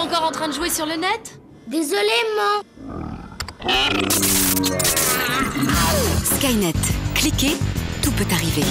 Encore en train de jouer sur le net Désolé, maman. Skynet. Cliquez, tout peut arriver.